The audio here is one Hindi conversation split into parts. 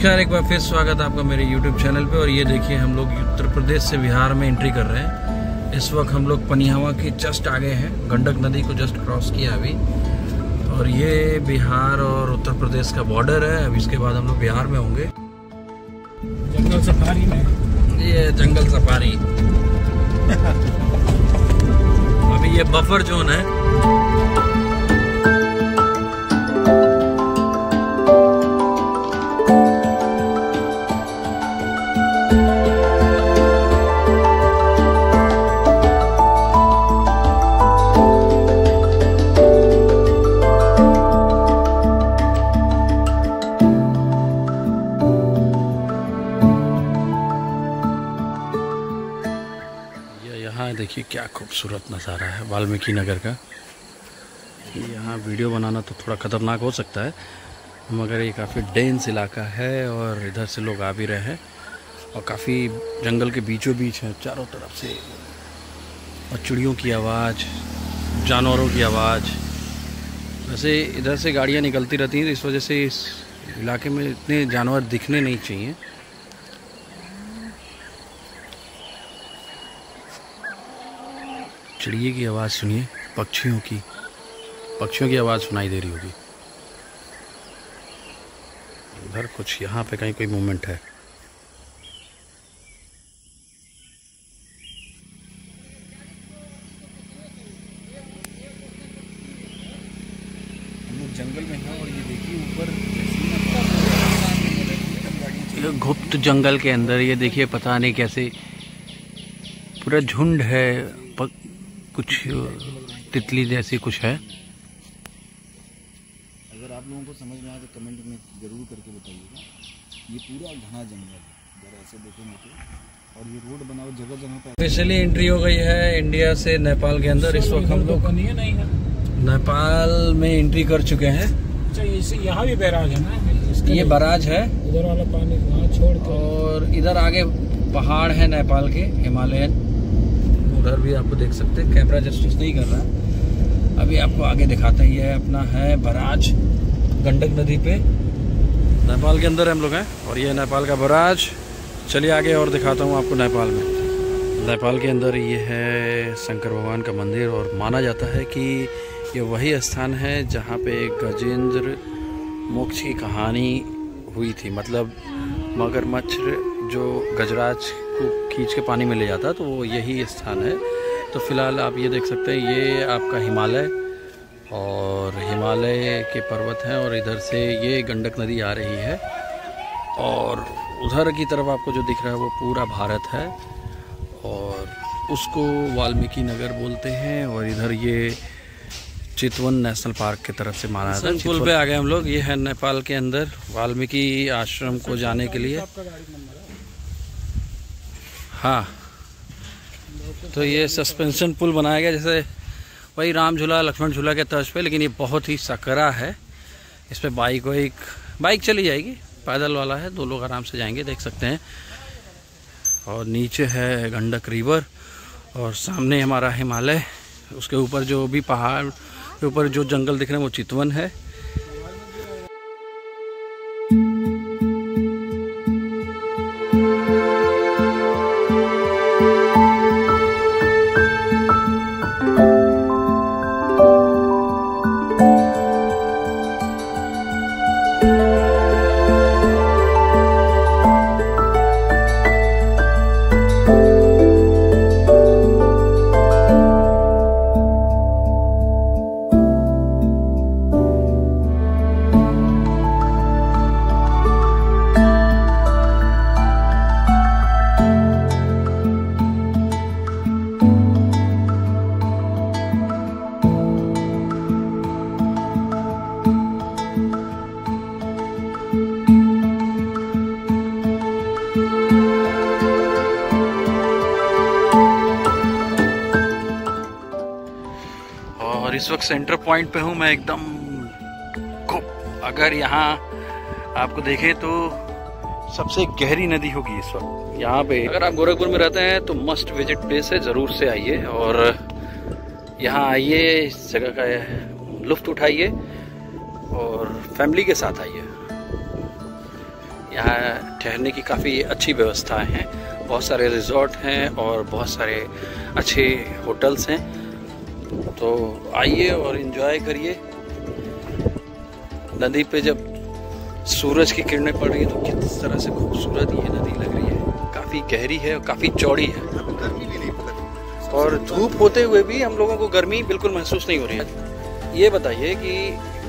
नमस्कार एक बार फिर स्वागत है आपका मेरे YouTube चैनल पे। और ये देखिए हम लोग उत्तर प्रदेश से बिहार में एंट्री कर रहे हैं। इस वक्त हम लोग पनियावा के जस्ट आगे हैं। गंडक नदी को जस्ट क्रॉस किया अभी। और ये बिहार और उत्तर प्रदेश का बॉर्डर है। अभी इसके बाद हम लोग बिहार में होंगे। जंगल सफारी में। ये जंगल सफारी। अभी ये बफर जोन है। देखिए क्या खूबसूरत नज़ारा है वाल्मीकि नगर का। यहाँ वीडियो बनाना तो थोड़ा ख़तरनाक हो सकता है, मगर ये काफ़ी डेंस इलाका है और इधर से लोग आ भी रहे हैं और काफ़ी जंगल के बीचों बीच है, चारों तरफ़ से। और चिड़ियों की आवाज़, जानवरों की आवाज़। वैसे इधर से गाड़ियाँ निकलती रहती हैं तो इस वजह से इस इलाके में इतने जानवर दिखने नहीं चाहिए। चिड़िए की आवाज़ सुनिए पक्षियों की पक्षियों की आवाज़ सुनाई दे रही होगी। उधर कुछ यहाँ पे कहीं कोई मूवमेंट है। जंगल में हैं और ये देखिए ऊपर गुप्त जंगल के अंदर ये देखिए पता नहीं कैसे पूरा झुंड है। कुछ तितली जैसी कुछ है। अगर आप लोगों को समझ में आए तो कमेंट में ज़रूर करके बताइएगा। ये पूरा घना जंगल है। अगर ऐसे देखेंगे तो। और ये रोड बनाओ जगह जगह पर। ऑफिशियली एंट्री हो गई है इंडिया से नेपाल के अंदर। इस वक्त हम लोग नहीं है नेपाल में एंट्री कर चुके हैं। अच्छा यहाँ भी बैराज है ना? ये बराज है। इधर वाला पानी वहाँ छोड़ और इधर आगे पहाड़ है नेपाल के हिमालयन। उधर भी आपको देख सकते हैं। कैमरा जस्टिस नहीं कर रहा। है अभी आपको आगे दिखाते हैं। ये अपना है बराज गंडक नदी पे। नेपाल के अंदर हम लोग हैं और ये नेपाल का बराज। चलिए आगे और दिखाता हूँ आपको नेपाल में। नेपाल के अंदर ये है शंकर भगवान का मंदिर और माना जाता है कि ये वही स्थान है जहाँ पे गजेंद्र मोक्ष की कहानी हुई थी। मतलब मगरमच्छ जो गजराज खींच के पानी में ले जाता है तो वो यही स्थान है। तो फ़िलहाल आप ये देख सकते हैं ये आपका हिमालय और हिमालय के पर्वत हैं और इधर से ये गंडक नदी आ रही है। और उधर की तरफ़ आपको जो दिख रहा है वो पूरा भारत है। और उसको वाल्मीकि नगर बोलते हैं और इधर ये चितवन नेशनल पार्क की तरफ़ से माना जाता है। पुल पे आ गए हम लोग ये है नेपाल के अंदर वाल्मीकि आश्रम को जाने के लिए। हाँ। तो ये सस्पेंशन पुल बनाया गया, जैसे वही राम झूला, लक्ष्मण झूला के तर्ज पे, लेकिन ये बहुत ही सकरा है। इस पर बाइक वाइक बाइक चली जाएगी, पैदल वाला है, दो लोग आराम से जाएँगे, देख सकते हैं। और नीचे है गंडक रिवर, और सामने हमारा हिमालय, उसके ऊपर जो भी पहाड़ के ऊपर जो जंगल दिख रहे हैं, वो चितवन है। इस वक्त सेंटर पॉइंट पे हूँ मैं एकदम अगर यहाँ आपको देखे तो सबसे गहरी नदी होगी इस वक्त। यहाँ पे अगर आप गोरखपुर में रहते हैं तो मस्ट विज़िट प्लेस है, ज़रूर से आइए और यहाँ आइए, इस जगह का लुफ्त उठाइए और फैमिली के साथ आइए। यहाँ ठहरने की काफ़ी अच्छी व्यवस्थाएँ हैं, बहुत सारे रिजॉर्ट हैं और बहुत सारे अच्छे होटल्स हैं। तो आइए और इन्जॉय करिए। नदी पे जब सूरज की किरणें पड़ रही है तो किस तरह से खूबसूरत ये नदी लग रही है। काफ़ी गहरी है और काफ़ी चौड़ी है। गर्मी भी नहीं और धूप होते हुए भी हम लोगों को गर्मी बिल्कुल महसूस नहीं हो रही है। ये बताइए कि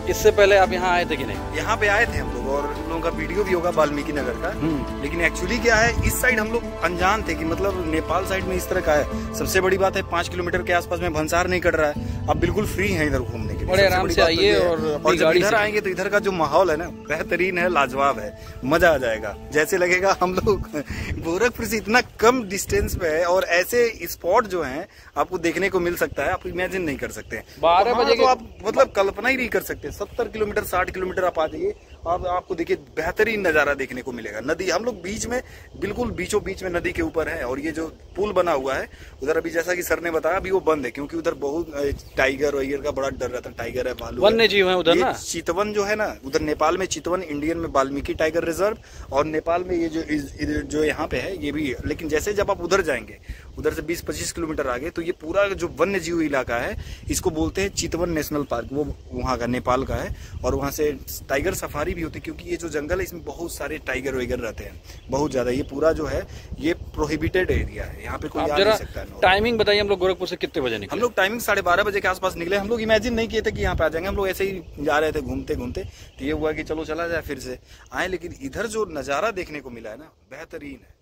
इससे पहले आप यहाँ आए थे कि नहीं? यहाँ पे आए थे हम लोग और हम लोगों का वीडियो भी होगा वाल्मीकि नगर का। हम्म। लेकिन एक्चुअली क्या है इस साइड हम लोग अनजान थे कि मतलब नेपाल साइड में इस तरह का है। सबसे बड़ी बात है पाँच किलोमीटर के आसपास में भंसार नहीं कट रहा है। आप बिल्कुल फ्री है इधर घूमने। बड़े आराम से तो आइए और और जब गाड़ी इधर आएँगे तो इधर का जो माहौल है ना बेहतरीन है लाजवाब है मज़ा आ जाएगा। जैसे लगेगा हम लोग गोरखपुर से इतना कम डिस्टेंस पे है और ऐसे स्पॉट जो हैं आपको देखने को मिल सकता है आप इमेजिन नहीं कर सकते। बारह बजे तो आप मतलब कल्पना ही नहीं कर सकते। सत्तर किलोमीटर साठ किलोमीटर आप आ जाइए आप आपको देखिए बेहतरीन नज़ारा देखने को मिलेगा। नदी हम लोग बीच में बिल्कुल बीचों बीच में नदी के ऊपर है और ये जो पुल बना हुआ है उधर अभी जैसा कि सर ने बताया अभी वो बंद है क्योंकि उधर बहुत टाइगर वाइगर का बड़ा डर रहता है। टाइगर है भालू वन्य जीव है उधर ना? चितवन जो है ना उधर नेपाल में चितवन इंडियन में वाल्मीकि टाइगर रिज़र्व और नेपाल में ये जो जो यहाँ पे है ये भी है लेकिन जैसे जब आप उधर जाएँगे उधर से 20-25 किलोमीटर आगे तो ये पूरा जो वन्य जीव इलाका है इसको बोलते हैं चितवन नेशनल पार्क। वो वहाँ का नेपाल का है और वहाँ से टाइगर सफारी भी होती है क्योंकि ये जो जंगल है इसमें बहुत सारे टाइगर वगैरह रहते हैं बहुत ज़्यादा। ये पूरा जो है ये प्रोहिबिटेड एरिया है यहाँ पे कोई आ नहीं सकता है टाइमिंग बताइए हम लोग गोरखपुर से कितने बजे हम लोग टाइमिंग साढ़े बारह बजे के आसपास निकले हम लोग इमेजिन नहीं किए थे कि यहाँ पे आ जाएँगे हम लोग ऐसे ही जा रहे थे घूमते घूमते तो ये हुआ कि चलो चला जाए फिर से। आए लेकिन इधर जो नज़ारा देखने को मिला है ना बेहतरीन है।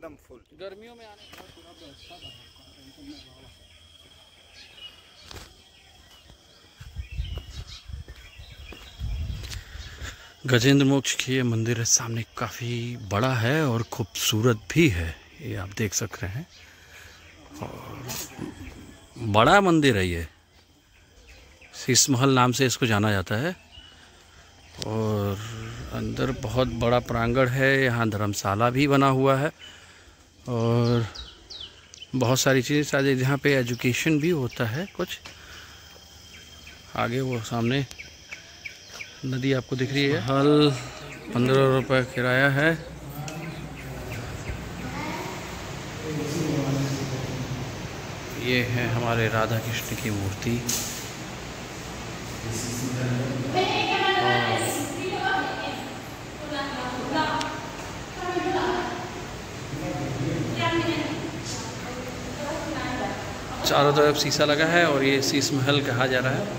एकदम फुल गर्मियों में आने का पूरा व्यवस्था था। गजेंद्र मोक्ष की ये मंदिर है सामने काफ़ी बड़ा है और खूबसूरत भी है ये आप देख सक रहे हैं। और बड़ा मंदिर है ये। शीश महल नाम से इसको जाना जाता है। और अंदर बहुत बड़ा प्रांगण है यहाँ धर्मशाला भी बना हुआ है। और बहुत सारी चीज़ें, शायद यहाँ पे एजुकेशन भी होता है कुछ। आगे वो सामने नदी आपको दिख रही है। हल पंद्रह रुपये किराया है। ये है हमारे राधा कृष्ण की मूर्ति। चारों तरफ़ शीशा लगा है और ये शीश महल कहा जा रहा है।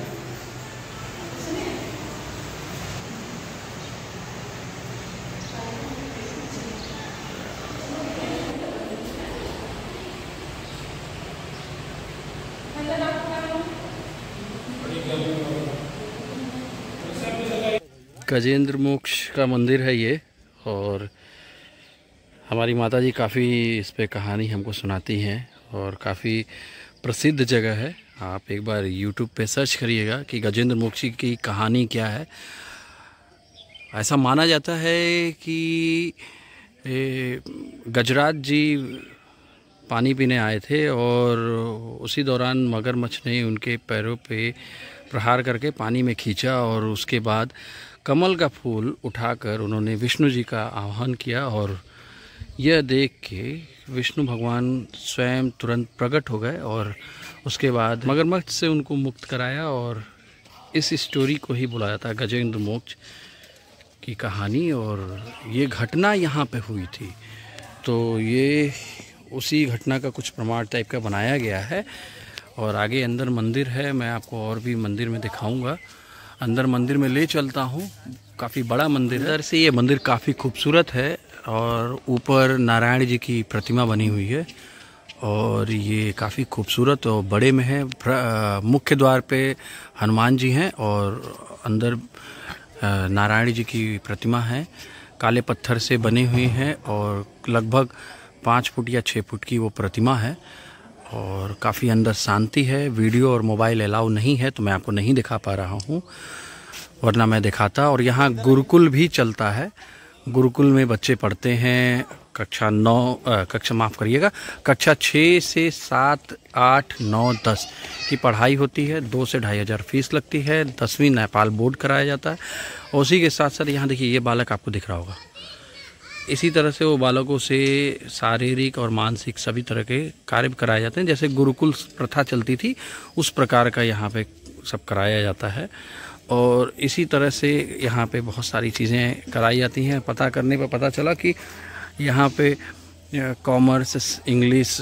गजेंद्र मोक्ष का मंदिर है ये और हमारी माता जी काफ़ी इस पे कहानी हमको सुनाती हैं और काफ़ी प्रसिद्ध जगह है। आप एक बार यूट्यूब पे सर्च करिएगा कि गजेंद्र मोक्ष की कहानी क्या है। ऐसा माना जाता है कि गजराज जी पानी पीने आए थे और उसी दौरान मगरमच्छ ने उनके पैरों पे प्रहार करके पानी में खींचा और उसके बाद कमल का फूल उठाकर उन्होंने विष्णु जी का आह्वान किया और यह देख के विष्णु भगवान स्वयं तुरंत प्रकट हो गए और उसके बाद मगरमच्छ से उनको मुक्त कराया और इस स्टोरी को ही बुलाया था गजेंद्र मोक्ष की कहानी और ये घटना यहाँ पे हुई थी। तो ये उसी घटना का कुछ प्रमाण टाइप का बनाया गया है और आगे अंदर मंदिर है, मैं आपको और भी मंदिर में दिखाऊँगा। अंदर मंदिर में ले चलता हूँ, काफ़ी बड़ा मंदिर है। अंदर से ये मंदिर काफ़ी खूबसूरत है और ऊपर नारायण जी की प्रतिमा बनी हुई है और ये काफ़ी खूबसूरत और बड़े में है। मुख्य द्वार पे हनुमान जी हैं और अंदर नारायण जी की प्रतिमा है। काले पत्थर से बनी हुई है और लगभग पाँच फुट या छः फुट की वो प्रतिमा है और काफ़ी अंदर शांति है। वीडियो और मोबाइल अलाउ नहीं है तो मैं आपको नहीं दिखा पा रहा हूँ, वरना मैं दिखाता। और यहाँ गुरुकुल भी चलता है। गुरुकुल में बच्चे पढ़ते हैं कक्षा नौ अ, कक्षा माफ़ करिएगा कक्षा छः से सात आठ नौ दस की पढ़ाई होती है। दो से ढाई हज़ार फ़ीस लगती है। दसवीं नेपाल बोर्ड कराया जाता है। उसी के साथ साथ यहाँ देखिए ये बालक आपको दिख रहा होगा। इसी तरह से वो बालकों से शारीरिक और मानसिक सभी तरह के कार्य कराए जाते हैं। जैसे गुरुकुल प्रथा चलती थी उस प्रकार का यहाँ पे सब कराया जाता है। और इसी तरह से यहाँ पे बहुत सारी चीज़ें कराई जाती हैं। पता करने पर पता चला कि यहाँ पे कॉमर्स इंग्लिश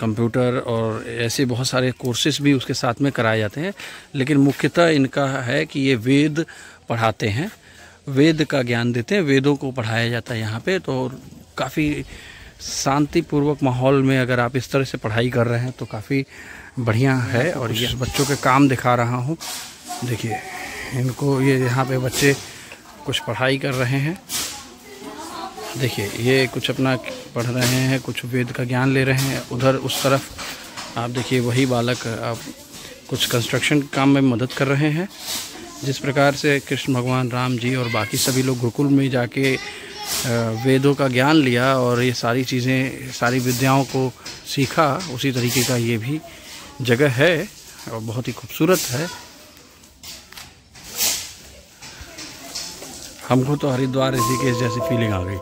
कंप्यूटर और ऐसे बहुत सारे कोर्सेज भी उसके साथ में कराए जाते हैं। लेकिन मुख्यतः इनका है कि ये वेद पढ़ाते हैं। वेद का ज्ञान देते हैं। वेदों को पढ़ाया जाता है यहाँ पे। तो काफ़ी शांतिपूर्वक माहौल में अगर आप इस तरह से पढ़ाई कर रहे हैं तो काफ़ी बढ़िया है। और ये बच्चों के काम दिखा रहा हूँ। देखिए। इनको ये यहाँ पे बच्चे कुछ पढ़ाई कर रहे हैं। देखिए, ये कुछ अपना पढ़ रहे हैं, कुछ वेद का ज्ञान ले रहे हैं। उधर उस तरफ़ आप देखिए, वही बालक आप कुछ कंस्ट्रक्शन काम में मदद कर रहे हैं। जिस प्रकार से कृष्ण भगवान, राम जी और बाकी सभी लोग गुरुकुल में जाके वेदों का ज्ञान लिया और ये सारी चीज़ें, सारी विद्याओं को सीखा, उसी तरीके का ये भी जगह है और बहुत ही खूबसूरत है। हमको तो हरिद्वार ऋषिकेश जैसी फीलिंग आ गई।